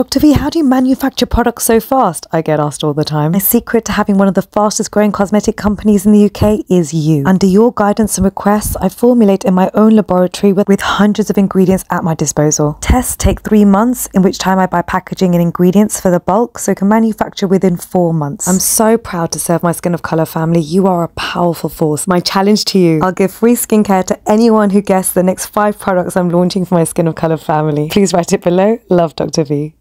Dr. V, how do you manufacture products so fast? I get asked all the time. My secret to having one of the fastest growing cosmetic companies in the UK is you. Under your guidance and requests, I formulate in my own laboratory with, with hundreds of ingredients at my disposal. Tests take three months, in which time I buy packaging and ingredients for the bulk, so I can manufacture within four months. I'm so proud to serve my Skin of Colour family. You are a powerful force. My challenge to you, I'll give free skincare to anyone who guesses the next five products I'm launching for my Skin of Colour family. Please write it below. Love Dr. V.